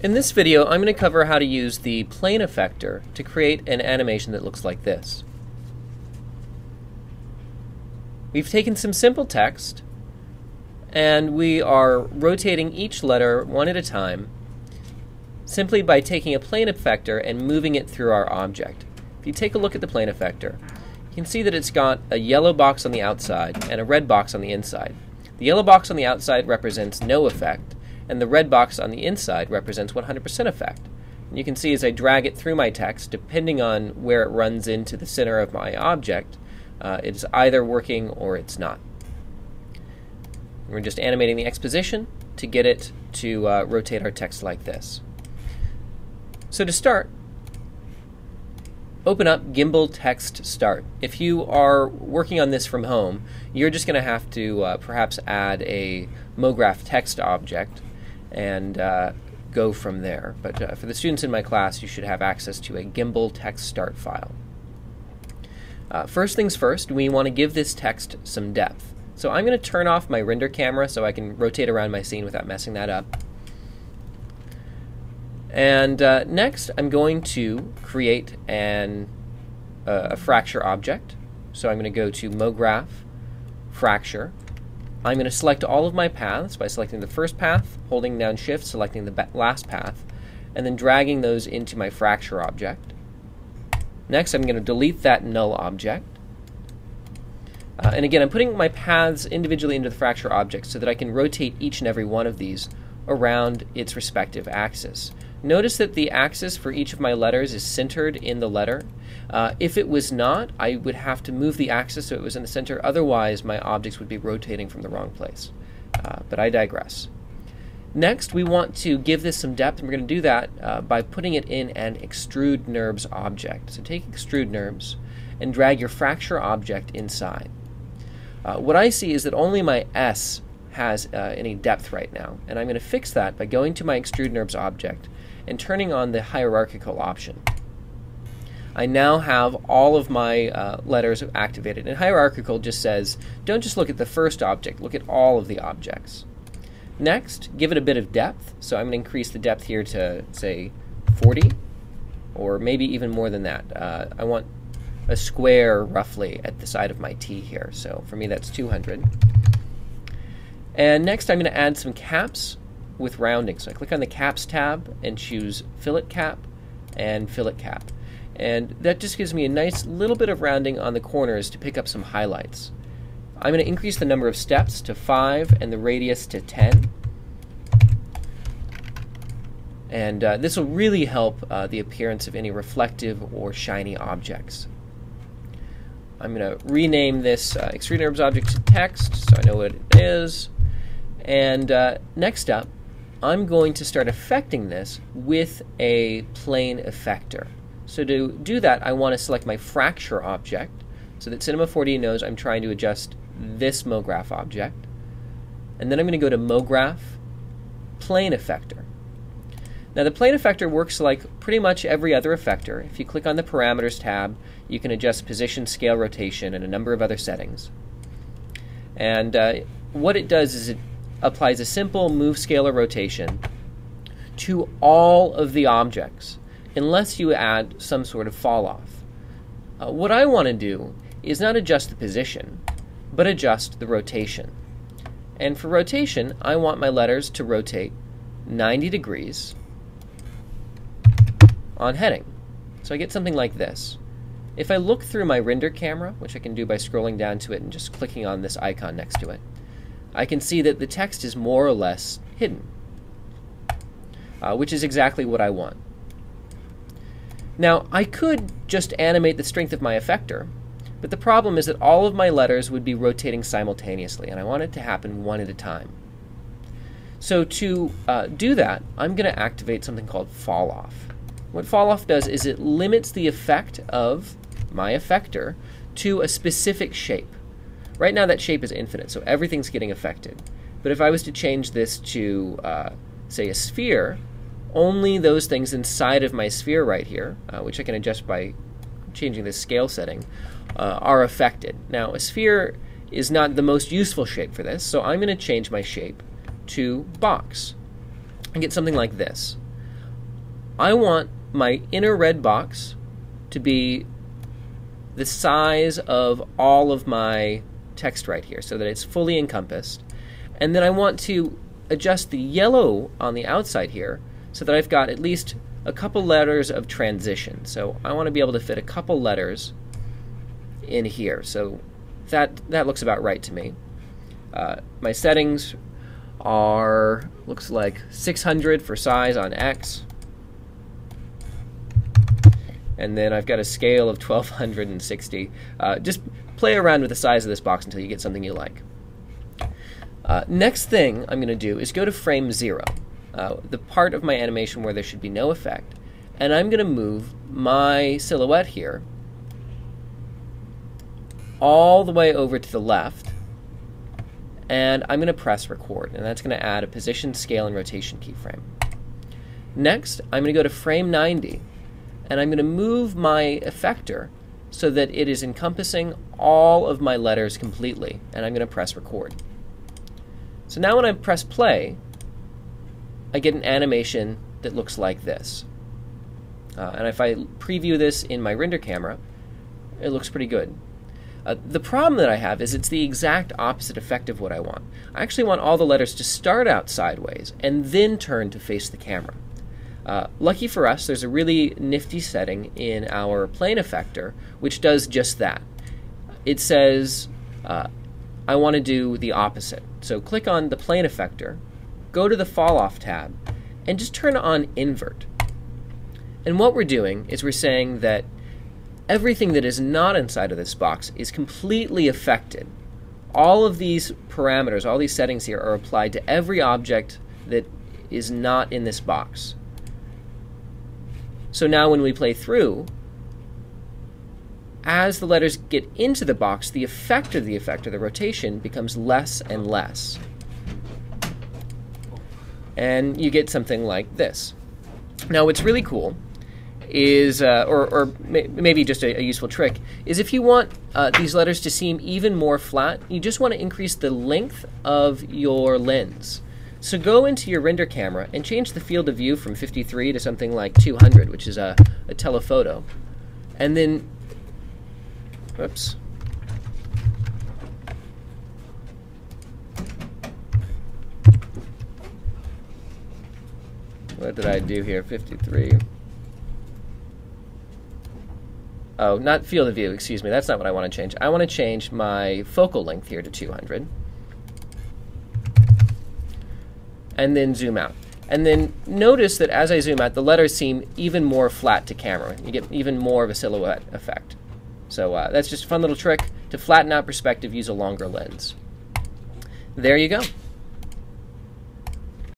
In this video, I'm going to cover how to use the plane effector to create an animation that looks like this. We've taken some simple text and we are rotating each letter one at a time simply by taking a plane effector and moving it through our object. If you take a look at the plane effector, you can see that it's got a yellow box on the outside and a red box on the inside. The yellow box on the outside represents no effect, and the red box on the inside represents 100% effect. And you can see as I drag it through my text, depending on where it runs into the center of my object, uh, it's either working or it's not. We're just animating the X position to get it to uh, rotate our text like this. So to start, open up Gimbal Text Start. If you are working on this from home, you're just going to have to uh, perhaps add a MoGraph text object and uh, go from there. But uh, for the students in my class, you should have access to a Gimbal text start file. Uh, first things first, we want to give this text some depth. So I'm going to turn off my render camera so I can rotate around my scene without messing that up. And uh, next, I'm going to create an, uh, a fracture object. So I'm going to go to MoGraph, Fracture, I'm going to select all of my paths by selecting the first path, holding down shift, selecting the last path, and then dragging those into my fracture object. Next, I'm going to delete that null object. Uh, and again, I'm putting my paths individually into the fracture object so that I can rotate each and every one of these around its respective axis. Notice that the axis for each of my letters is centered in the letter. Uh, if it was not, I would have to move the axis so it was in the center. Otherwise, my objects would be rotating from the wrong place. Uh, but I digress. Next, we want to give this some depth, and we're going to do that uh, by putting it in an extrude NURBS object. So take extrude NURBS and drag your fracture object inside. Uh, what I see is that only my S has uh, any depth right now, and I'm going to fix that by going to my extrude NURBS object and turning on the hierarchical option. I now have all of my uh, letters activated. And hierarchical just says, don't just look at the first object, look at all of the objects. Next, give it a bit of depth. So I'm going to increase the depth here to, say, 40, or maybe even more than that. Uh, I want a square, roughly, at the side of my T here. So for me, that's 200. And next, I'm going to add some caps with rounding. So I click on the caps tab and choose fillet cap and fillet cap. And that just gives me a nice little bit of rounding on the corners to pick up some highlights. I'm going to increase the number of steps to 5 and the radius to 10. And uh, this will really help uh, the appearance of any reflective or shiny objects. I'm going to rename this uh, extrude object to text so I know what it is. And uh, next up, I'm going to start affecting this with a plane effector. So to do that, I want to select my fracture object so that Cinema 4D knows I'm trying to adjust this MoGraph object. And then I'm going to go to MoGraph, Plane Effector. Now the plane effector works like pretty much every other effector. If you click on the Parameters tab, you can adjust position, scale, rotation, and a number of other settings. And uh, what it does is it applies a simple move scale or rotation to all of the objects unless you add some sort of fall off. Uh, what I want to do is not adjust the position, but adjust the rotation. And for rotation, I want my letters to rotate 90 degrees on heading. So I get something like this. If I look through my render camera, which I can do by scrolling down to it and just clicking on this icon next to it, I can see that the text is more or less hidden, uh, which is exactly what I want. Now, I could just animate the strength of my effector, but the problem is that all of my letters would be rotating simultaneously, and I want it to happen one at a time. So to uh, do that, I'm going to activate something called fall off. What fall off does is it limits the effect of my effector to a specific shape. Right now that shape is infinite, so everything's getting affected. But if I was to change this to, uh, say, a sphere, only those things inside of my sphere right here, uh, which I can adjust by changing the scale setting, uh, are affected. Now, a sphere is not the most useful shape for this, so I'm going to change my shape to box and get something like this. I want my inner red box to be the size of all of my text right here so that it's fully encompassed. And then I want to adjust the yellow on the outside here so that I've got at least a couple letters of transition. So I want to be able to fit a couple letters in here. So that, that looks about right to me. Uh, my settings are, looks like 600 for size on X. And then I've got a scale of 1260. Uh, just play around with the size of this box until you get something you like. Uh, next thing I'm going to do is go to frame 0, uh, the part of my animation where there should be no effect, and I'm going to move my silhouette here all the way over to the left, and I'm going to press record, and that's going to add a position, scale, and rotation keyframe. Next, I'm going to go to frame 90, and I'm going to move my effector so that it is encompassing all of my letters completely, and I'm going to press record. So now when I press play, I get an animation that looks like this. Uh, and if I preview this in my render camera, it looks pretty good. Uh, the problem that I have is it's the exact opposite effect of what I want. I actually want all the letters to start out sideways and then turn to face the camera. Uh, lucky for us, there's a really nifty setting in our plane effector which does just that. It says, uh, I want to do the opposite. So click on the plane effector, go to the fall off tab, and just turn on invert. And what we're doing is we're saying that everything that is not inside of this box is completely affected. All of these parameters, all these settings here are applied to every object that is not in this box. So now when we play through, as the letters get into the box, the effect of the effect of the rotation, becomes less and less. And you get something like this. Now, what's really cool is, uh, or, or may, maybe just a, a, useful trick, is if you want uh, these letters to seem even more flat, you just want to increase the length of your lens. So go into your render camera and change the field of view from 53 to something like 200, which is a, a telephoto. And then Oops. What did I do here? 53. Oh, not field of view, excuse me. That's not what I want to change. I want to change my focal length here to 200. And then zoom out. And then notice that as I zoom out, the letters seem even more flat to camera. You get even more of a silhouette effect. So uh, that's just a fun little trick to flatten out perspective, use a longer lens. There you go.